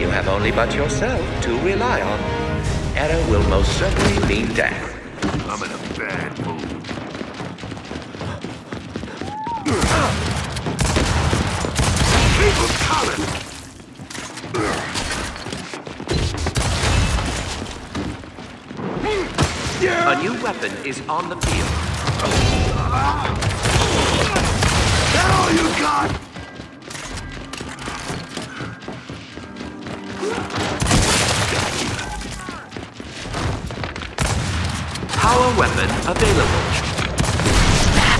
You have only but yourself to rely on. Error will most certainly mean death. I'm in a bad mood. People coming! A new weapon is on the field. That all you got? Power weapon available.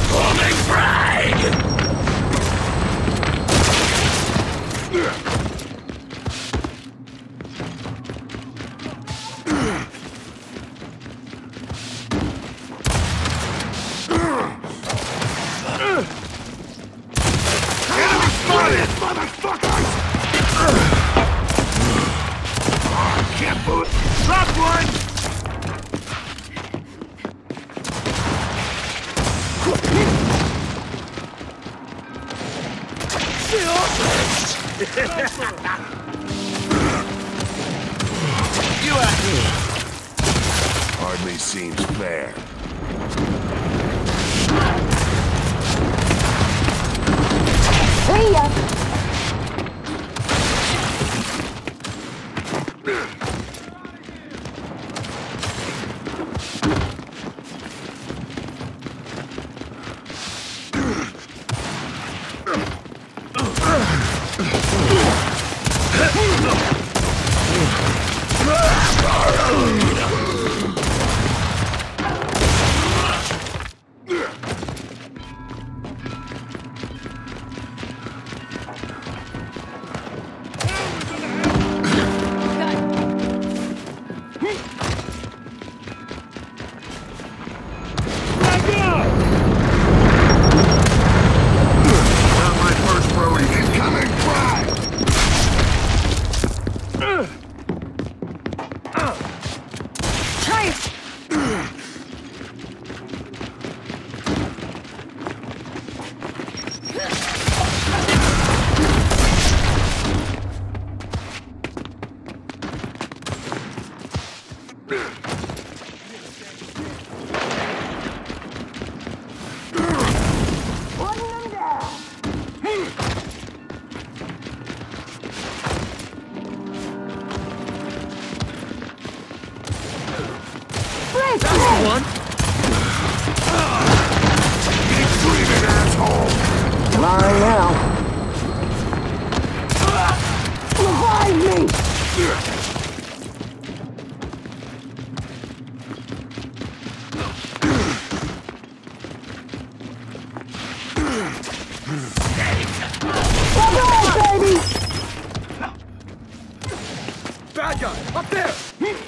Forming frag! You Hardly seems fair. See ya. Uh, Bad guy! Up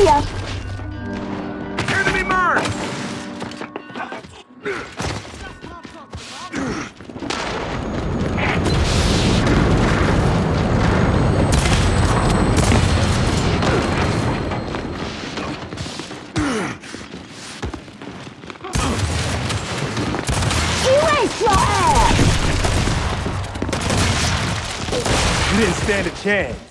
See ya! Enemy mark! Erase your ass! You didn't stand a chance.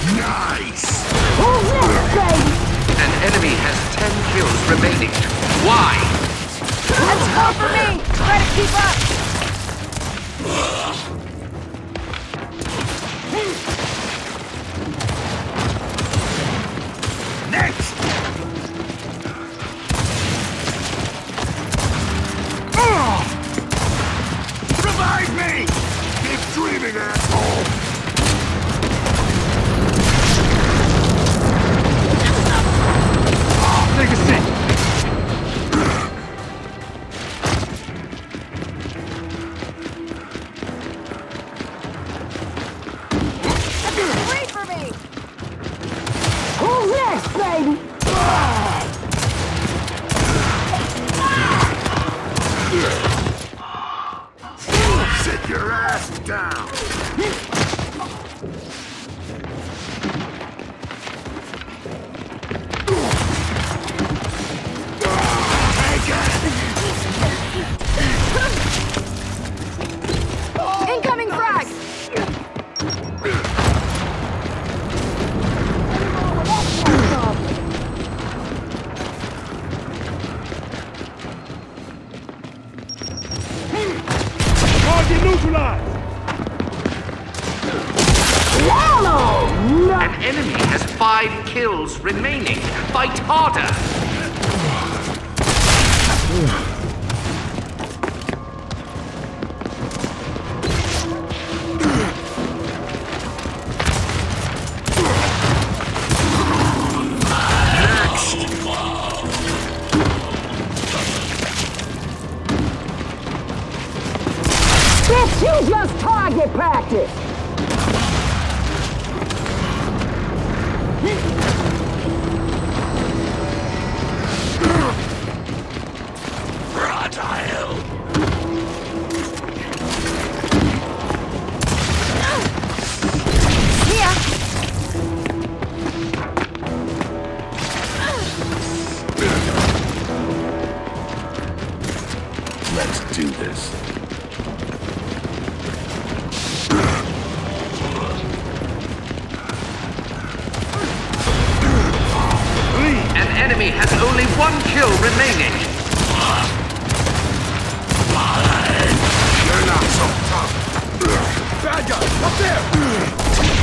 Nice! Oh, baby? An enemy has 10 kills remaining. Why? Let's go for me! Try to keep up! Sit your ass down! Enemy has 5 kills remaining. Fight harder. Bitch, you just target practice! do this. An enemy has only one kill remaining. You're not so tough. Bad guy, up there!